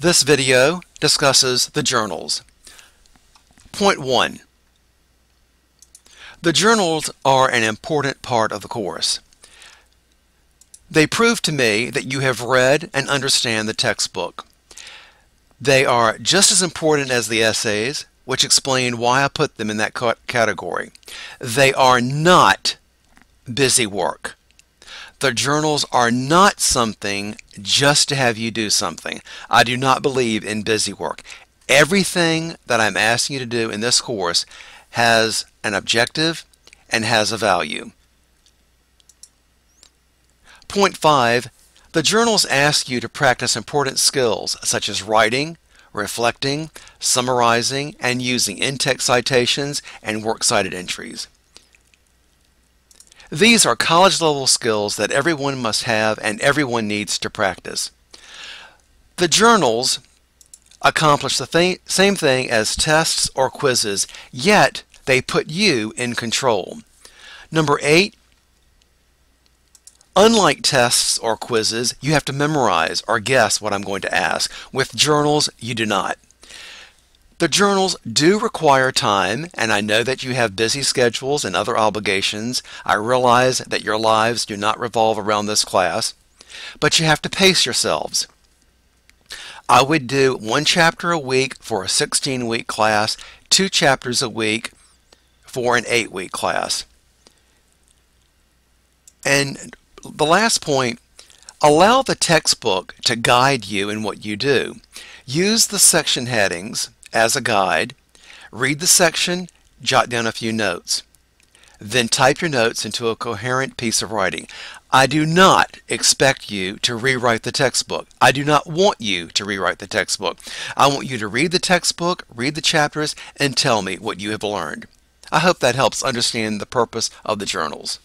This video discusses the journals. Point 1. The journals are an important part of the course. They prove to me that you have read and understand the textbook. They are just as important as the essays, which explain why I put them in that category. They are not busy work. The journals are not something just to have you do something. I do not believe in busy work. Everything that I'm asking you to do in this course has an objective and has a value. Point 5. The journals ask you to practice important skills such as writing, reflecting, summarizing, and using in-text citations and works cited entries. These are college level skills that everyone must have and everyone needs to practice. The journals accomplish the th same thing as tests or quizzes, yet they put you in control. Number eight, unlike tests or quizzes, you have to memorize or guess what I'm going to ask. With journals, you do not. The journals do require time, and I know that you have busy schedules and other obligations. I realize that your lives do not revolve around this class, but you have to pace yourselves. I would do one chapter a week for a 16 week class, two chapters a week for an 8 week class. And the last point allow the textbook to guide you in what you do. Use the section headings as a guide, read the section, jot down a few notes. Then type your notes into a coherent piece of writing. I do not expect you to rewrite the textbook. I do not want you to rewrite the textbook. I want you to read the textbook, read the chapters, and tell me what you have learned. I hope that helps understand the purpose of the journals.